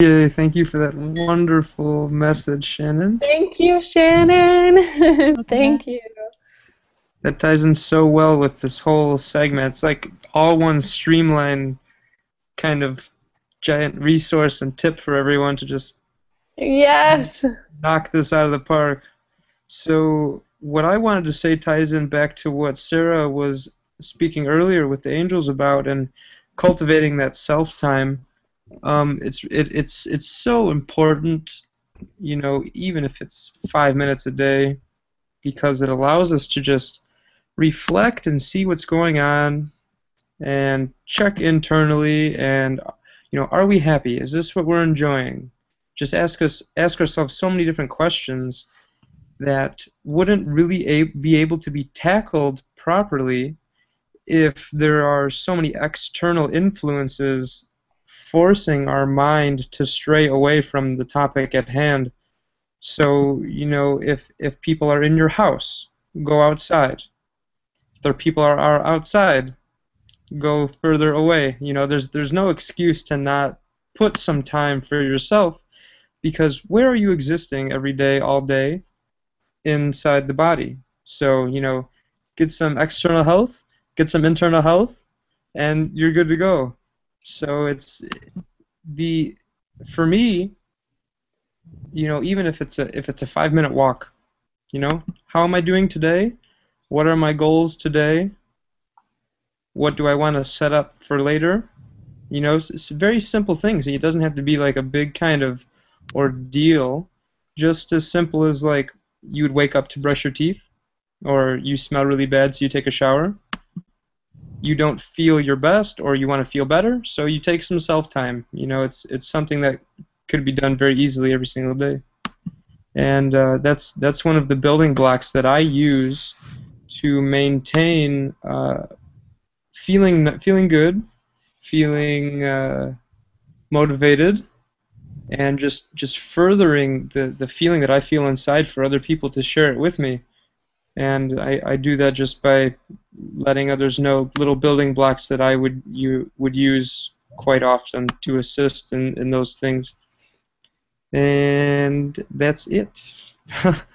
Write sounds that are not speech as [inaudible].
Yay, thank you for that wonderful message, Shannon. Thank you, Shannon. [laughs] thank you. That ties in so well with this whole segment. It's like all one streamline kind of giant resource and tip for everyone to just Yes. knock this out of the park. So what I wanted to say ties in back to what Sarah was speaking earlier with the angels about and cultivating that self time. Um, it's it, it's it's so important, you know, even if it's five minutes a day, because it allows us to just reflect and see what's going on, and check internally, and you know, are we happy? Is this what we're enjoying? Just ask us ask ourselves so many different questions that wouldn't really a- be able to be tackled properly if there are so many external influences forcing our mind to stray away from the topic at hand. So, you know, if, if people are in your house, go outside. If there people are, are outside, go further away. You know, there's there's no excuse to not put some time for yourself because where are you existing every day, all day? Inside the body. So, you know, get some external health, get some internal health, and you're good to go. So it's the for me, you know, even if it's a if it's a five minute walk, you know, how am I doing today? What are my goals today? What do I want to set up for later? You know, it's, it's very simple things. It doesn't have to be like a big kind of ordeal. Just as simple as like you would wake up to brush your teeth, or you smell really bad, so you take a shower you don't feel your best or you want to feel better, so you take some self time. You know, it's it's something that could be done very easily every single day, and uh, that's that's one of the building blocks that I use to maintain uh, feeling feeling good, feeling uh, motivated, and just just furthering the the feeling that I feel inside for other people to share it with me and I, I do that just by letting others know little building blocks that I would you would use quite often to assist in, in those things. And that's it. [laughs]